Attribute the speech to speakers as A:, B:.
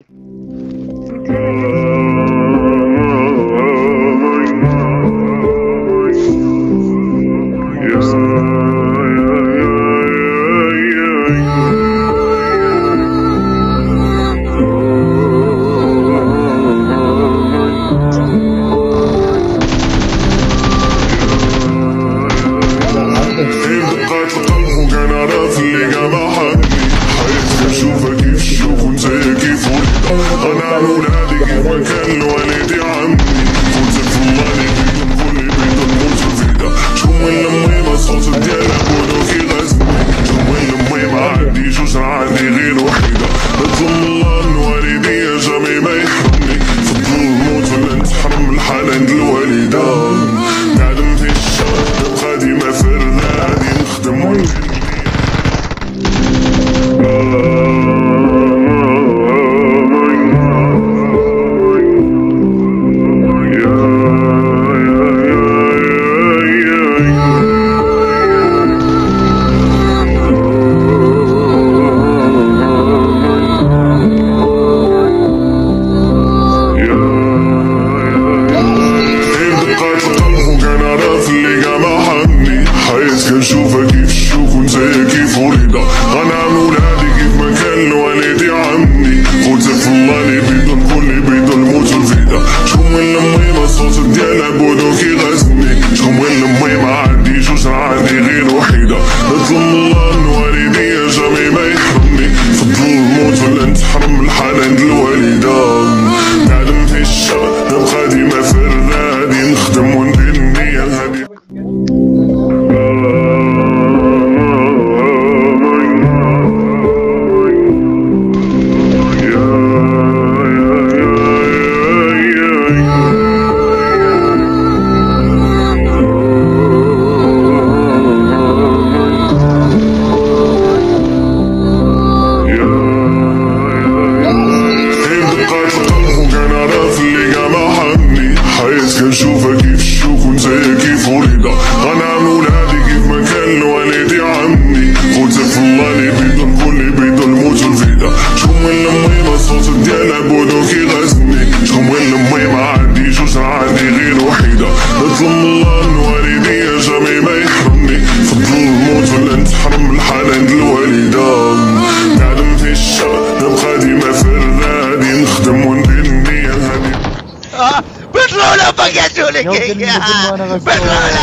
A: Yes. ولد أنا ولادي حياتي كنشوفها كيف الشوك وانت كيف وليدة غنعم ولادي كيف ما كان الوالد عمي. قلت في الله اللي بيدون كل بيدون الموت والفيدة شو من لمي ما الصوت ديالها بودو كي غزني. شو من لمي ما عندي جوج عندي غير وحيدة. نظلم الله حياتي كنشوفها كيف الشوك وانت كيف وليدة غنعم ولادي كيف ما كان الوالد عمي. قلت في الله اللي بيدون كل بيدون الموت والفيدة شو من لمي ما الصوت ديالها بودو كي غزني. شو من لمي ما عندي جوج عندي غير وحيدة. نظلم
B: Oiga, yo le
C: llegué.
B: ¡Perdona!